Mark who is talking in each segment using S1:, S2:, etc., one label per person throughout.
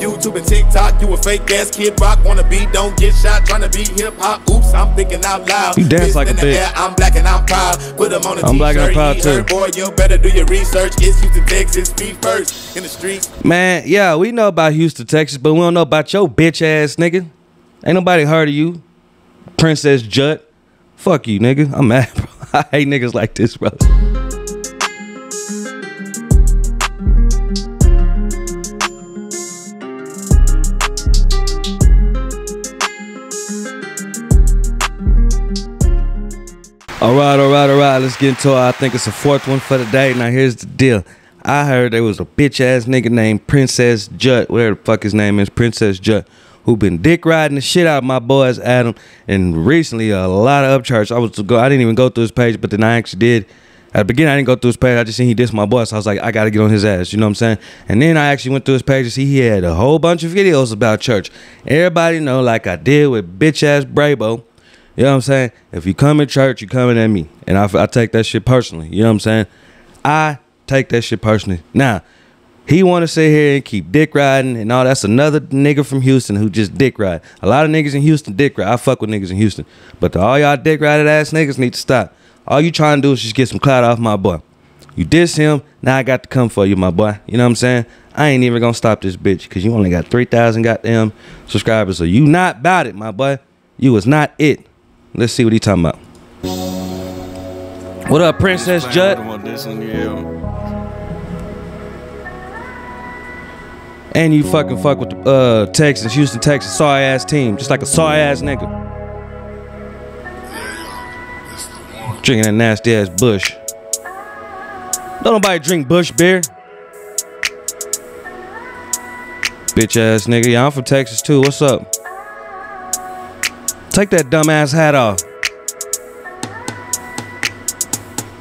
S1: YouTube and TikTok, you a fake ass kid rock. Wanna be, don't get shot, trying to be hip hop. Oops, I'm thinking out loud.
S2: You dance
S1: Fist
S2: like a bitch.
S1: air, I'm black and I'm proud. Put them on a
S2: I'm black and I'm proud too.
S1: Boy, you better do your research. It's Houston, Texas, feet first in the streets.
S2: Man, yeah, we know about Houston, Texas, but we don't know about your bitch ass nigga. Ain't nobody heard of you, Princess Jut. Fuck you, nigga. I'm mad, bro. I hate niggas like this, bro. All right, all right, all right. Let's get into it. I think it's the fourth one for the day. Now, here's the deal. I heard there was a bitch ass nigga named Princess Jut, whatever the fuck his name is, Princess Jut, who been dick riding the shit out of my boys Adam. And recently, a lot of Upchurch. I was go. I didn't even go through his page, but then I actually did. At the beginning, I didn't go through his page. I just seen he dissed my boy, so I was like, I gotta get on his ass. You know what I'm saying? And then I actually went through his page and see he had a whole bunch of videos about church. Everybody know, like I did with bitch ass Brabo. You know what I'm saying? If you come in church, you coming at me. And I, I take that shit personally. You know what I'm saying? I take that shit personally. Now, he want to sit here and keep dick riding and all. That's another nigga from Houston who just dick ride. A lot of niggas in Houston dick ride. I fuck with niggas in Houston. But all y'all dick rided ass niggas need to stop. All you trying to do is just get some clout off my boy. You diss him, now I got to come for you, my boy. You know what I'm saying? I ain't even gonna stop this bitch because you only got 3,000 goddamn subscribers. So you not about it, my boy. You was not it. Let's see what he talking about. What up, Princess Jut? And you fucking fuck with the uh, Texas, Houston, Texas, sorry ass team, just like a sorry ass nigga. Drinking that nasty ass Busch. Don't nobody drink Busch beer. Bitch ass nigga. Yeah, I'm from Texas too. What's up? Take that dumbass hat off.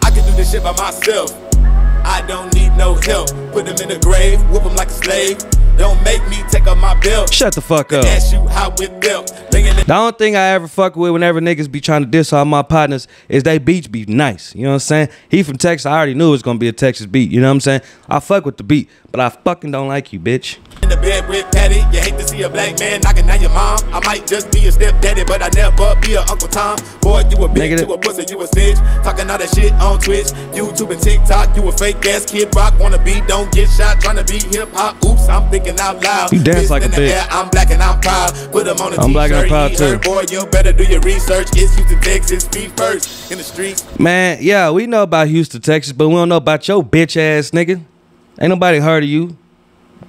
S1: I can do this shit by myself. I don't need no help. Put him in the grave, whoop him like a slave. Don't make me take off my belt.
S2: Shut the fuck up.
S1: Ask you how it felt.
S2: The only thing I ever fuck with whenever niggas be trying to diss all my partners is they beats be nice. You know what I'm saying? He from Texas. I already knew it was gonna be a Texas beat. You know what I'm saying? I fuck with the beat, but I fucking don't like you, bitch.
S1: In the bed with Patty, you hate to see a black man knocking down your mom. I might just be a stepdaddy, but I never be a Uncle Tom. Boy, you a bitch,
S2: Negative.
S1: you a pussy, you a snitch. Talking all that shit on Twitch, YouTube and TikTok. You a fake ass kid rock, wanna be, don't get shot, trying to be hip hop. Oops, I'm thinking out loud.
S2: You dance
S1: Fist
S2: like a bitch.
S1: air, I'm black and I'm proud. Put 'em on a
S2: I'm black and I'm proud too.
S1: heard, Boy, you better do your research. It's Houston, Texas, feet first in the streets.
S2: Man, yeah, we know about Houston, Texas, but we don't know about your bitch ass nigga. Ain't nobody heard of you,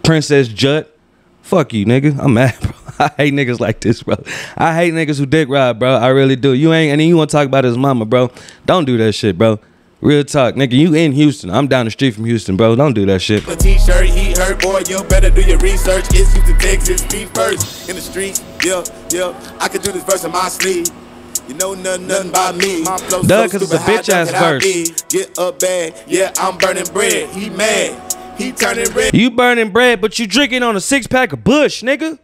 S2: Princess Jut. Fuck you, nigga. I'm mad, bro. I hate niggas like this, bro. I hate niggas who dick ride, bro. I really do. You ain't, and then you want to talk about his mama, bro. Don't do that shit, bro. Real talk, nigga. You in Houston. I'm down the street from Houston, bro. Don't do that shit.
S1: A t-shirt, he heard, boy, you better do your research. It's Houston, Texas, be first in the streets. Yeah, yeah, I could do this verse in my sleeve. You know nothing, nothing about me. My flow
S2: Duh,
S1: so
S2: 'cause it's a bitch ass
S1: dumb
S2: verse.
S1: Get up bad, yeah, I'm burning bread. He mad, he turning red.
S2: You burning bread, but you drinking on a six pack of Busch, nigga.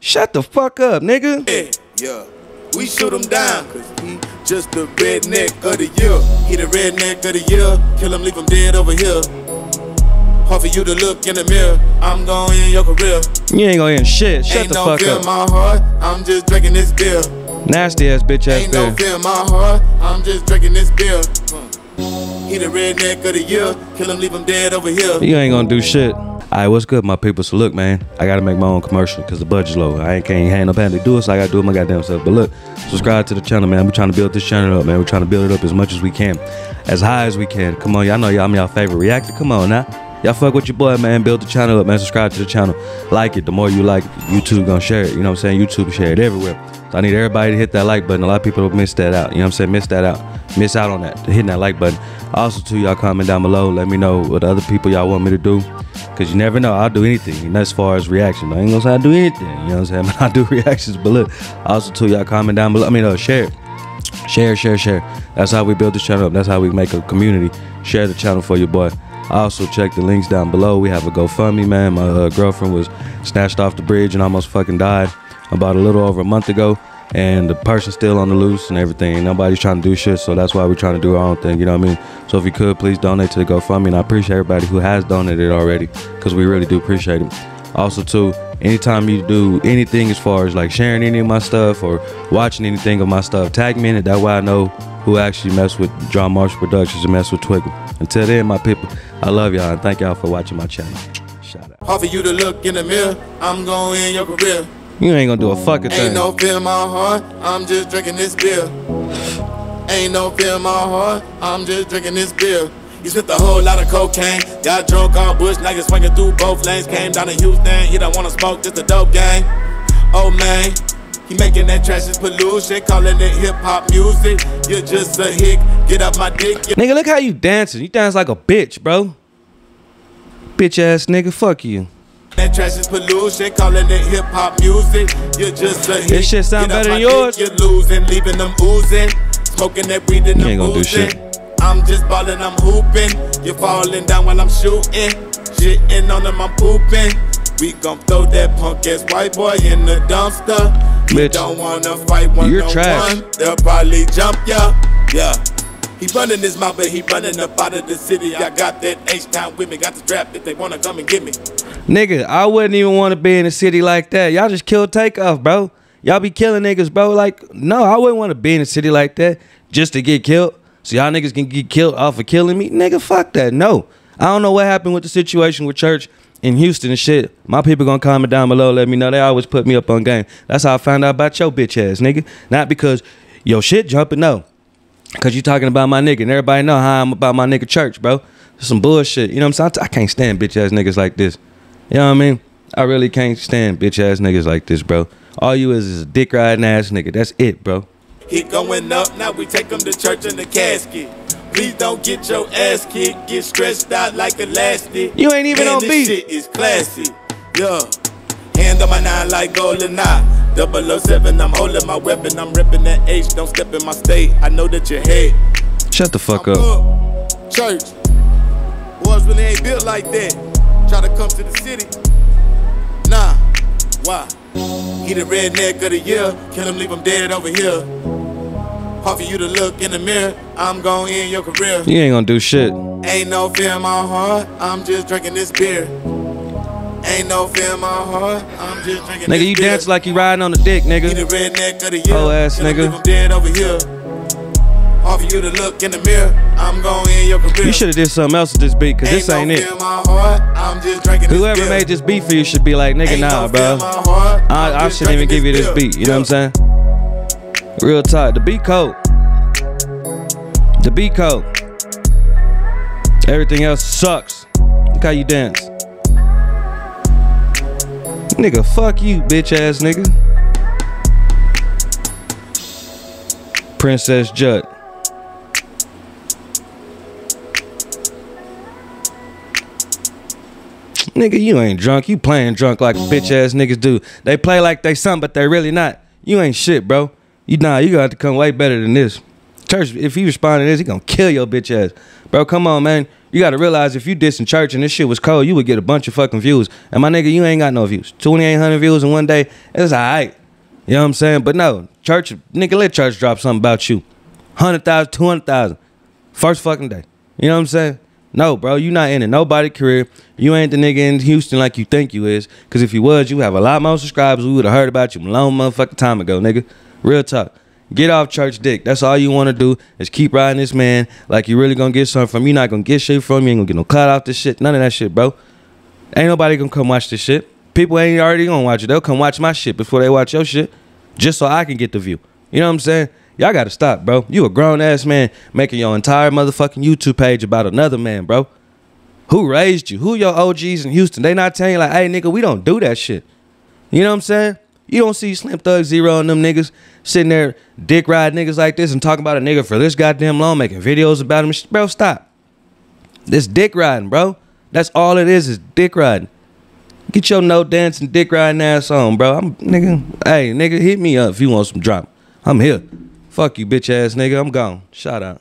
S2: Shut the fuck up, nigga.
S1: Yeah, we shoot him down, cause he just the redneck of the year. He the redneck of the year. Kill him, leave him dead over here. Hard for you to look in the mirror. I'm going in your career.
S2: You ain't gonna end shit. Shut
S1: Ain't
S2: the
S1: no
S2: fuck
S1: fear in
S2: up.
S1: my heart. I'm just drinking this beer.
S2: Nasty ass bitch ass
S1: Ain't no
S2: beer.
S1: fear in my heart. I'm just drinking this beer. Hmm. He the redneck of the year. Kill him, leave him dead over here.
S2: You ain't gonna do shit. Alright, what's good, my people? So look, man, I gotta make my own commercial because the budget's low. I ain't can't hand no pen to do it, so I gotta do it my goddamn self. But look, subscribe to the channel, man. We're trying to build this channel up, man. We're trying to build it up as much as we can, as high as we can. Come on, y'all know y'all I'm y'all favorite reactor. Come on now. Y'all fuck with your boy, man. Build the channel up, man. Subscribe to the channel. Like it. The more you like YouTube gonna share it. You know what I'm saying? YouTube share it everywhere. So I need everybody to hit that like button. A lot of people miss that out. You know what I'm saying? Miss that out. Miss out on that. Hitting that like button. Also, too, y'all comment down below. Let me know what other people y'all want me to do. Cause you never know. I'll do anything. And as far as reaction, I ain't gonna say I do anything. You know what I'm saying? I do reactions. But look, also too, y'all comment down below. I mean, uh, share. Share, share, share. That's how we build this channel up. That's how we make a community. Share the channel for your boy. Also, check the links down below. We have a GoFundMe, man. My uh, girlfriend was snatched off the bridge and almost fucking died about a little over a month ago. And the person's still on the loose and everything. Nobody's trying to do shit, so that's why we're trying to do our own thing. You know what I mean? So if you could, please donate to the GoFundMe. And I appreciate everybody who has donated already, because we really do appreciate it. Also, too, anytime you do anything as far as like sharing any of my stuff or watching anything of my stuff, tag me in it. That way I know who actually mess with John Marshall Productions and mess with Twigga. Until then, my people, I love y'all and thank y'all for watching my channel. Shout out.
S1: Offer you to look in the mirror. I'm going in your career.
S2: You ain't gonna do a fucking
S1: Ain't
S2: thing.
S1: Ain't no fear in my heart. I'm just drinking this beer. Ain't no fear in my heart. I'm just drinking this beer. You spent a whole lot of cocaine. Got drunk on Busch, niggas swinging through both lanes. Came down to Houston. He don't wanna smoke, just a dope gang. Oh man. Making that trash is pollution, calling it hip hop music. You're just a hick. Get up my dick.
S2: Nigga, look how you dancing. You dance like a bitch, bro. Bitch ass nigga, fuck you.
S1: That trash is pollution, calling it hip hop music. You're just a hit.
S2: This shit sound better than yours.
S1: dick, You're losing, leaving them oozing. Smoking that weed and
S2: You
S1: I'm
S2: ain't gonna do shit.
S1: I'm just ballin', I'm hooping. You're falling down while I'm shooting. Shitting on them, I'm pooping. We gon' throw that punk ass white boy in the dumpster.
S2: Bitch,
S1: don't wanna fight one
S2: you're
S1: on
S2: trash.
S1: one. They'll probably jump ya. Yeah. He running his mouth, but he running up out of the city. I got that H-Town with me, got the strap if they wanna come and get me.
S2: Nigga, I wouldn't even want to be in a city like that. Y'all just kill takeoff, bro. Y'all be killing niggas, bro. Like, no, I wouldn't want to be in a city like that just to get killed. So y'all niggas can get killed off of killing me. Nigga, fuck that. No. I don't know what happened with the situation with church in Houston and shit. My people gonna comment down below, let me know. They always put me up on game. That's how I found out about your bitch ass, nigga. Not because your shit jumping, no. Cause you talking about my nigga and everybody know how I'm about my nigga church, bro. Some bullshit. You know what I'm saying? I can't stand bitch ass niggas like this. You know what I mean? I really can't stand bitch ass niggas like this, bro. All you is is a dick riding ass nigga. That's it, bro.
S1: He going up, now we take him to church in the casket. Please don't get your ass kicked, get stretched out like elastic.
S2: You ain't even
S1: Man,
S2: on
S1: this
S2: beat.
S1: shit is classy. Yeah. Hand on my nine like golden eye. 007, I'm holding my weapon. I'm ripping that H. Don't step in my state. I know that you hate.
S2: Shut the fuck up.
S1: up. Church. Boys really ain't built like that. Try to come to the city. Nah. Why? He the redneck of the year. Kill him, leave him dead over here. Hard for you to look in the mirror. I'm going in your career.
S2: You ain't gonna do shit.
S1: Ain't no fear in my heart. I'm just drinking this beer. Ain't no fear in my heart. I'm just drinking
S2: Nigga,
S1: this
S2: you
S1: beer.
S2: dance like you riding on the dick,
S1: He the
S2: nigga.
S1: redneck of the year.
S2: Hoe ass nigga.
S1: him dead over here. For you to look in the mirror. I'm going in your career.
S2: You should have did something else with this beat, cause this ain't
S1: no
S2: it.
S1: fear in my heart. I'm this
S2: Whoever
S1: beer.
S2: made this beat for you should be like, nigga,
S1: Ain't
S2: nah,
S1: no
S2: bro.
S1: in my heart. I'm
S2: I, I shouldn't even give you this
S1: beer.
S2: beat. You know what I'm saying? Real talk. The beat cold. The beat cold. Everything else sucks. Look how you dance. Nigga, fuck you, bitch ass nigga. Princess Jut. Nigga, you ain't drunk. You playing drunk like bitch ass niggas do. They play like they something, but they really not. You ain't shit, bro. You nah, you have to come way better than this. Church, if he respond to this, he gonna kill your bitch ass. Bro, come on, man. You gotta realize if you dissing church and this shit was cold, you would get a bunch of fucking views. And my nigga, you ain't got no views. 2,800 views in one day, it's alright. You know what I'm saying? But no, church, nigga, let church drop something about you. 100,000, 200,000. First fucking day. You know what I'm saying? No, bro, you not in it. Nobody career. You ain't the nigga in Houston like you think you is. Cause if you was, you have a lot more subscribers. We would have heard about you a long motherfucking time ago, nigga. Real talk. Get off church dick. That's all you want to do is keep riding this man like you really gonna get something from. You not gonna get shit from. You ain't gonna get no cut off this shit. None of that shit, bro. Ain't nobody gonna come watch this shit. People ain't already gonna watch it. They'll come watch my shit before they watch your shit, just so I can get the view. You know what I'm saying? Y'all gotta stop, bro. You a grown ass man making your entire motherfucking YouTube page about another man, bro. Who raised you? Who your OGs in Houston? They not telling you like, hey nigga, we don't do that shit. You know what I'm saying? You don't see Slim Thug Z-Ro and them niggas sitting there dick ride niggas like this and talking about a nigga for this goddamn long, making videos about him. Bro, stop. This dick riding, bro. That's all it is, is dick riding. Get your no dancing dick riding ass on, bro. I'm nigga. Hey, nigga, hit me up if you want some drama. I'm here. Fuck you, bitch ass nigga. I'm gone. Shout out.